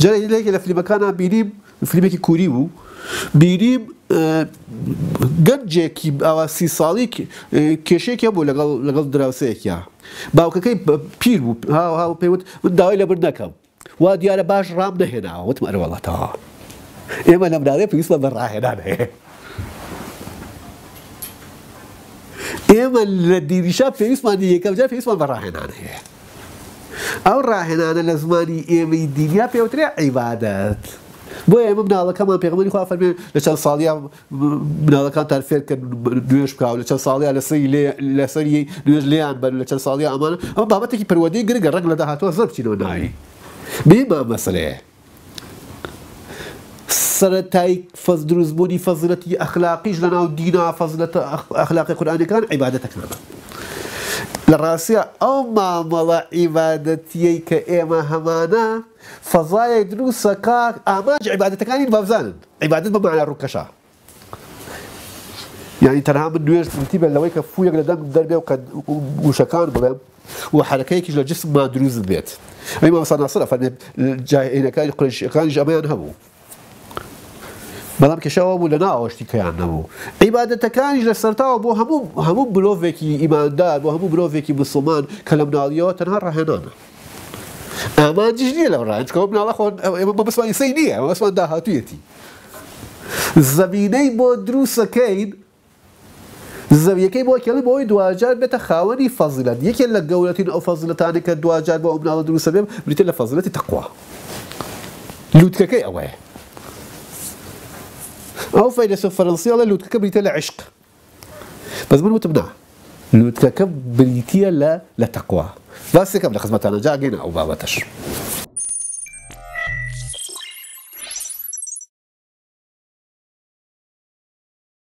جاري ليك لە فیلمەکانە بینیم فیلمێکی کوری بوو. بینیم گەنجێکی ئەوە سی ساڵی کێشێکە بوو لەگەڵ لەگەڵ دراوسەیەکیا باوکەکەی پیر بوو هاو پێوت من داوای لەبر نەکەم. وا دیارە باش ڕام نەهێناوە وتم ئەروەڵەتەوە ئێمە لەم ناوێ پێویستمە بەڕاهێنان هەیە ئێمە لە دیریشا پێویستمان یەکەم جا پێویستمان بەڕاهێنان هەیە ئەو ڕاهێنانە لە زمانی ئێمەی دینیا پێوترێ عیبادەت. بۆ ئێمە مناڵەکەمان پێغمەری خوا فەرمێ لە چەند ساڵیا مناڵەکان تارفێر کە دوێش بکاو لە چەند ساڵیا لەسەری لەسەری دوێژ لیان بەر لە چەند ساڵیا ئەمانە ئەمە بابەتێکی پەروەدەی گرگە ڕەنگ لە داهاتوە زەر بچینەوە ناوی. بێمە مەسلەیە سەرەتای فەز دروستبوونی فەزلەتی ئەخلاقیش لە ناو دینا فەزلەتە ئەخلاقی قورآانەکان عیباەتەکەنەوە لە ڕاستە ئەو مامەڵە عیباەتیەی کە ئێمە هەمانە فەزایە دروستەکە ئاماج عیباەتەکانی بابزانن عیباەت بەمانە ڕووکەشە یعنی تەنها من دوێژتی بێت لەوەی کە فویەک لە دەم دەربێ و کە گوشەکان بڵێم و حرەکەیەکیش لە جسممان دروست بێت. ئەی مامەسا ناسرە فەرێ جاهینەکانی قڕشەکانی ئەمەیان هەبوو. بەڵام کەشەوە بوو لە ناوەشتی کەیان نەبوو. عیباەتەکانیش لە سەرتاوە بۆ هەموو هەموو بلۆڤێکی ئیماندار بۆ هەموو بلۆڤێکی مسلمان کە لە مناڵیەوە تەنها ڕاهێنانە. ئامانجیش نییە لە ڕانچکەوە مناڵە خۆن ئێمە بە بسمانی سی نییە بەسمان داهاتویەتی. زەمینەی بۆ دروستەکەین زەویەکەی بۆ کێڵی بۆی دوجار بێتە خاوەنی فەزیلەت. یەکێ لە گەورەتین ئەو فەزلەتانی کە دوجار بۆ ئەو مناڵە دروستە بێم بریتە لە فەزلەتی تەقوا. لووتکەکەی ئەوەیە. ئەو فەیلسۆف فەرەنسیاڵە لووتکەکە بریتە لە عشق. بەس من وتم نا لووتکەکە بریتە لە لە تەقوا باسێکم لە خزمەتانە جاگەینە ئەو بابەتەش